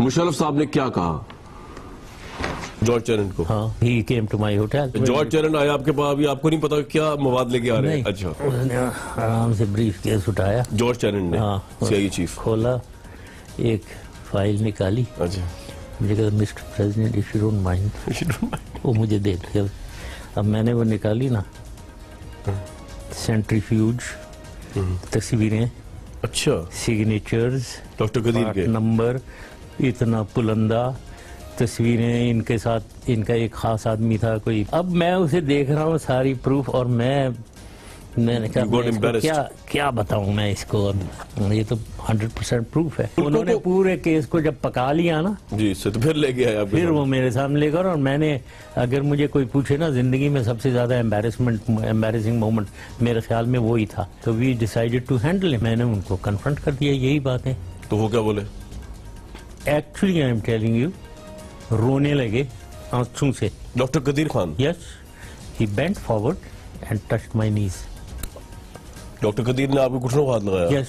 मुशरफ साहब ने क्या कहा? जॉर्ज चरण को। हाँ। He came to my hotel George Charan आया आपके पास अभी आपको नहीं पता क्या मवाद लेके आ रहे हैं? अच्छा। उसने आराम से ब्रीफ केस उठाया। जॉर्ज चरण ने हाँ। सीआईए चीफ खोला एक फ़ाइल निकाली। अच्छा। मुझे कहा mister president if you don't mind वो मुझे दे दिया अब मैंने वो निकाली ना। सेंट्रीफ्यूज तस्वीरें अच्छा। सिग्नेचर्स डॉक्टर कदीर के। नंबर इतना पुलंदा तस्वीरें इनके साथ इनका एक खास आदमी था कोई। अब मैं उसे देख रहा हूँ सारी प्रूफ और मैं मैंने कहा मैं क्या क्या बताऊँ मैं इसको अब? ये तो हंड्रेड परसेंट प्रूफ है। उन्होंने तो- पूरे केस को जब पका लिया ना जी इससे तो फिर ले गया फिर वो मेरे सामने लेकर और मैंने अगर मुझे कोई पूछे ना ज़िंदगी में सबसे ज़्यादा एम्बेरसमेंट एम्बेरसिंग मोमेंट मेरे ख्याल में वो ही था। तो वी डिसाइडेड टू हैंडल मैंने उनको कन्फ्रंट कर दिया यही बात है। तो वो क्या बोले? Actually I am telling you रोने लगे आँसू से। Doctor Qadeer Khan yes he bent forward and touched my knees doctor Qadeer ने आपके घुटनों को हाथ लगाया? यस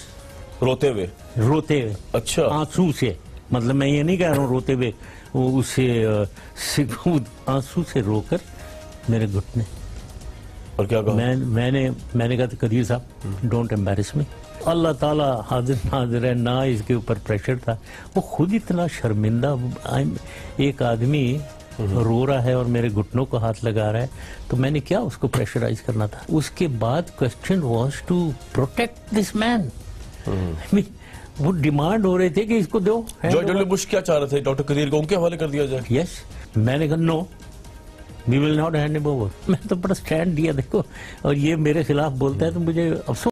रोते हुए? रोते हुए। अच्छा। आँसू से। मतलब मैं ये नहीं कह रहा हूँ रोते हुए वो उससे से- वो आँसू से रोकर मेरे घुटने। और क्या कहा? मैं मैंने मैंने कहा था कदीर साहब डोंट एम्बेरस मी अल्लाह ताला हाजिर नाजिर है ना इसके ऊपर प्रेशर था। वो खुद इतना शर्मिंदा एक आदमी रो रहा है और मेरे घुटनों को हाथ लगा रहा है तो मैंने क्या उसको प्रेशराइज करना था? उसके बाद question was to protect this man वो डिमांड हो रहे थे कि इसको दो। जॉर्ज डब्ल्यू बुश क्या चाह रहे थे? डॉक्टर कदीर को उनके हवाले कर दिया जाए। यस मैंने कहा no we will not hand over मैं तो बड़ा स्टैंड दिया, देखो। और ये मेरे खिलाफ बोलता है तो मुझे अफसोस